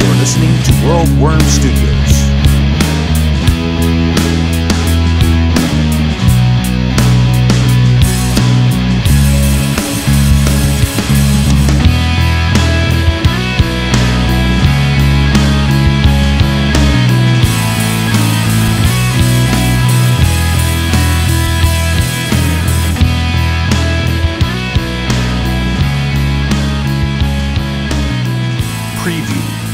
You're listening to World Worm Studios. Preview